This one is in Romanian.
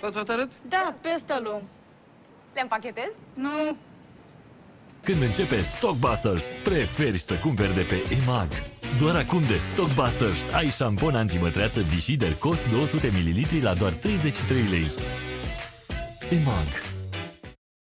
V-ați hotărât? Da, pe ăsta luăm. Le împachetez? Nu, Când începe Stockbusters, preferi să cumperi de pe EMAG. Doar acum de Stockbusters ai șampon antimătreață Vichy Dercos 200 ml la doar 33 lei. EMAG